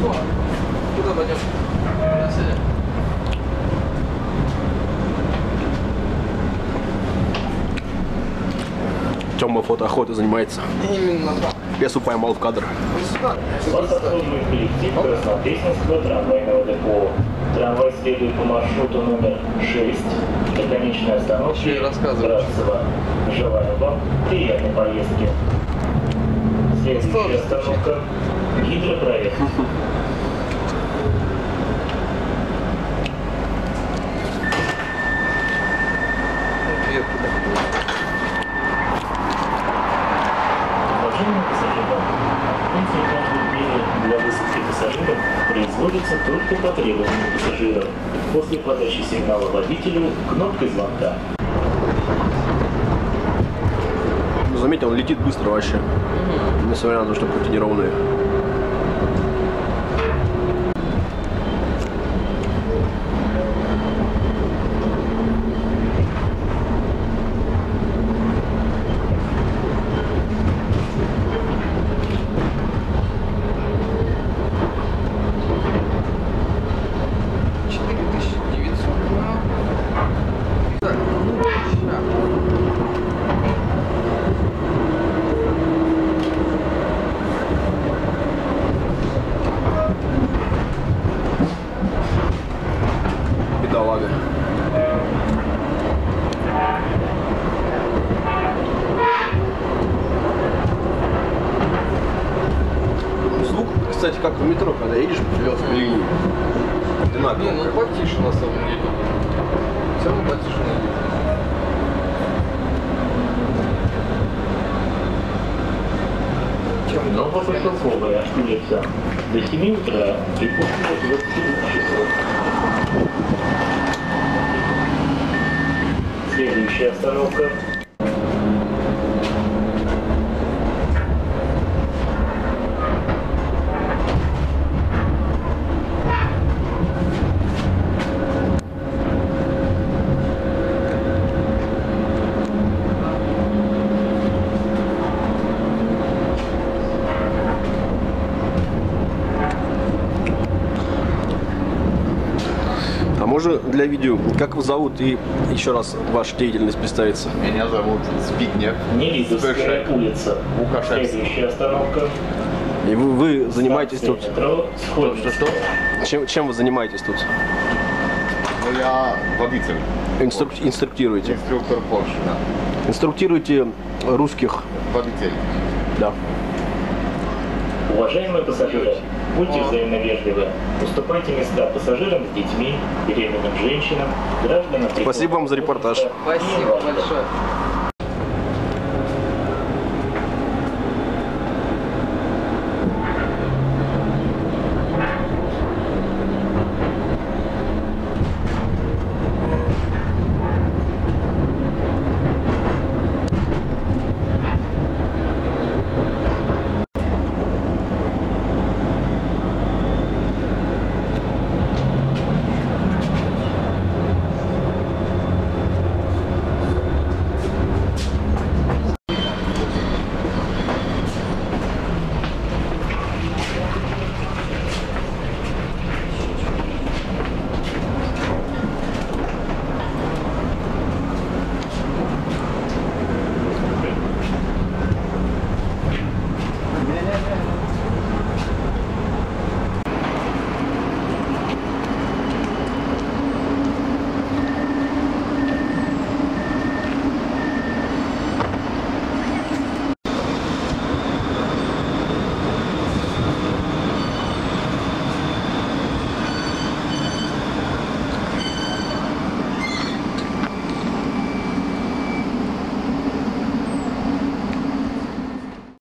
Куда пойдем? На. Тёма фотоохотой занимается. Именно так. Бесу поймал в кадр. Ну, вот коллектив Краснопресненского трамвайного депо. Трамвай следует по маршруту номер 6 до конечной остановки Желаю вам приятной поездки. Следующая остановка Гидропроект. Кверху. Уважаемые пассажиры, открытие каждой двери для высадки пассажиров производится только по требованию пассажиров после подачи сигнала водителю кнопкой звонка. Заметил, он летит быстро вообще. Несмотря на то, что пути неровные. Bye. Звук, кстати, как в метро, когда едешь по Белевской линии. Не, ну Одинаково. потише на самом деле. Все равно потише надо. Новопосадковая улица. До 7 утра и после 20 часов. Следующая остановка можно для видео, как вас зовут и еще раз ваша деятельность представится? Меня зовут Збигнев. Нелидовская Спешек. улица. Лукашевский. Следующая остановка. И вы, вы занимаетесь тут? Метро Сходница. Что-что? Чем, чем вы занимаетесь тут? Ну, я водитель. Инструк- инструктируете. Инструктор Porsche, да. Инструктируете русских, Водитель. да. Уважаемые пассажиры, будьте взаимно вежливы. Уступайте места пассажирам с детьми, беременным женщинам, гражданам... Спасибо вам за репортаж. Спасибо большое.